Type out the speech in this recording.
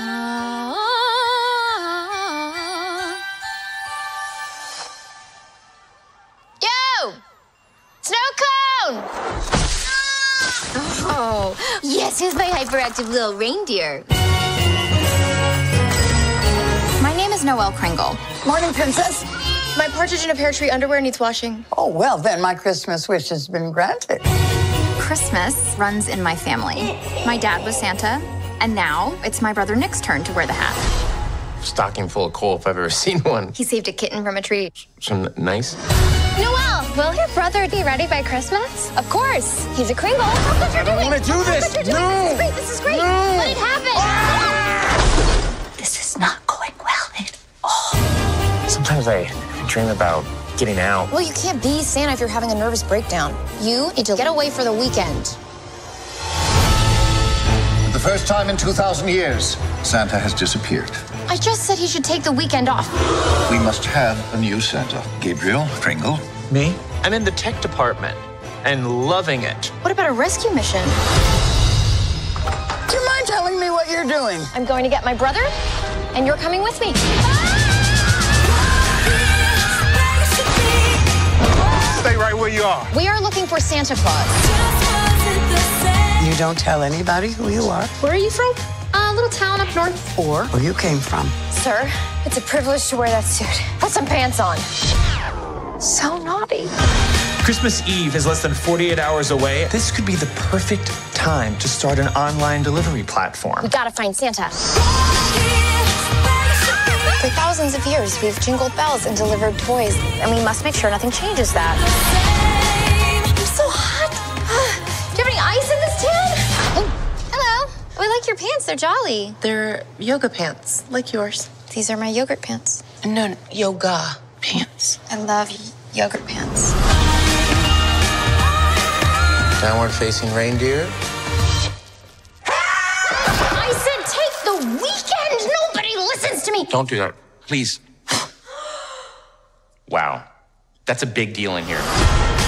Yo! Snow cone! Oh, yes, here's my hyperactive little reindeer. My name is Noelle Kringle. Morning, princess. My partridge in a pear tree underwear needs washing. Oh, well, then my Christmas wish has been granted. Christmas runs in my family. My dad was Santa, and now it's my brother Nick's turn to wear the hat. Stocking full of coal if I've ever seen one. He saved a kitten from a tree. Some nice. Noelle, will your brother be ready by Christmas? Of course. He's a Kringle. Look what you're I don't want to do this. Look what you're doing. No. This is great. This is great. No. Let it happen. Ah! This is not going well at all. Sometimes I dream about getting out. Well, you can't be Santa if you're having a nervous breakdown. You need to get away for the weekend. For the first time in 2,000 years, Santa has disappeared. I just said he should take the weekend off. We must have a new Santa. Gabriel Kringle. Me? I'm in the tech department and loving it. What about a rescue mission? Do you mind telling me what you're doing? I'm going to get my brother, and you're coming with me. Stay right where you are. We are looking for Santa Claus. You don't tell anybody who you are Where are you from? A little town up north. or where you came from. Sir, it's a privilege to wear that suit. Put some pants on. So naughty. Christmas Eve is less than 48 hours away. This could be the perfect time to start an online delivery platform. We gotta find Santa. For thousands of years, we've jingled bells and delivered toys, and we must make sure nothing changes that. Like your pants. They're jolly. They're yoga pants, like yours. These are my yogurt pants. No, no, yoga pants. I love yogurt pants. Downward facing reindeer. I said take the weekend. Nobody listens to me. Don't do that, please. wow, that's a big deal in here.